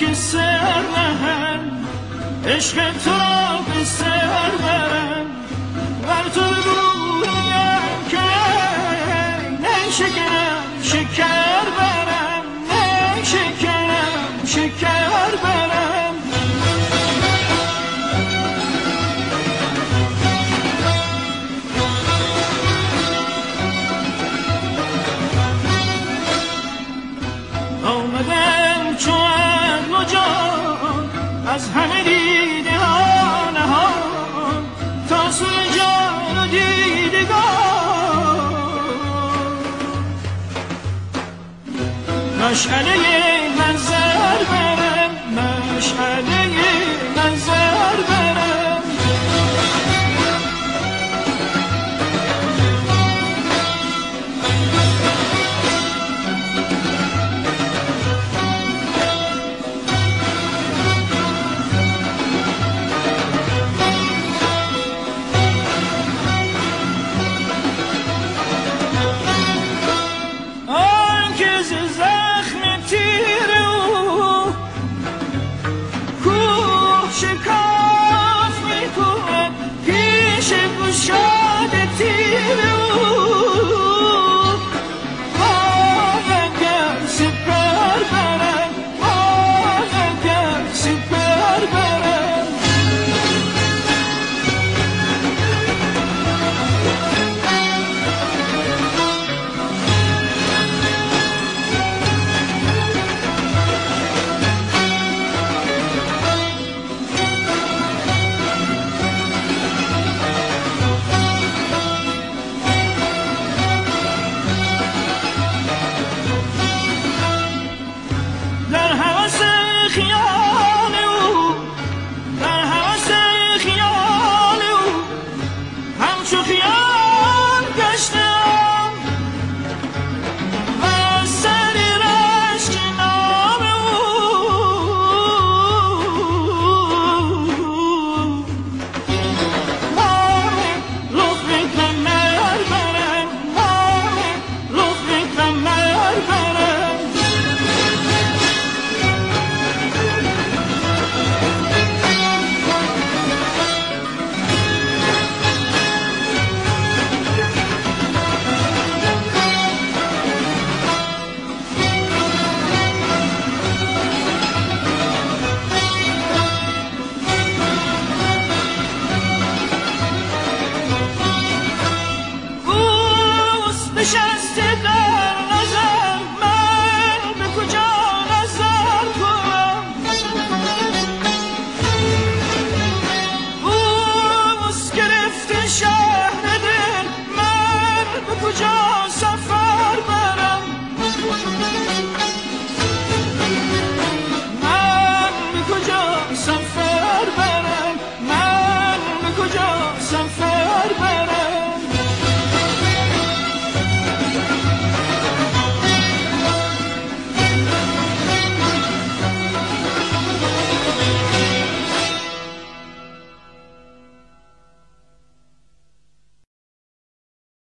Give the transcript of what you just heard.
که سر نهن عشق تو را به سر برن بر تو مشعله منظر برم مشعله